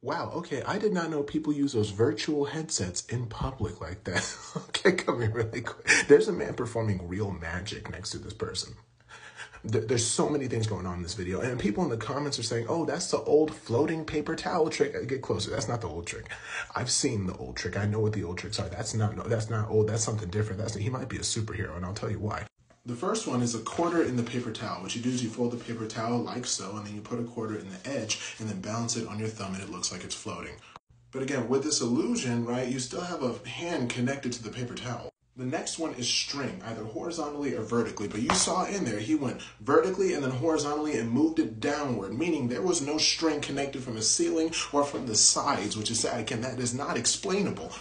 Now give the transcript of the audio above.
Wow, okay, I did not know people use those virtual headsets in public like that. okay, come here really quick. There's a man performing real magic next to this person. There's so many things going on in this video, and people in the comments are saying, "Oh, that's the old floating paper towel trick." Uh, get closer. That's not the old trick. I've seen the old trick. I know what the old tricks are. That's not. No, that's not old. That's something different. That's he might be a superhero, and I'll tell you why. The first one is a quarter in the paper towel. What you do is you fold the paper towel like so, and then you put a quarter in the edge, and then balance it on your thumb, and it looks like it's floating. But again, with this illusion, right, you still have a hand connected to the paper towel. The next one is string, either horizontally or vertically. But you saw in there, he went vertically and then horizontally and moved it downward, meaning there was no string connected from the ceiling or from the sides, which is sad. Again, that is not explainable.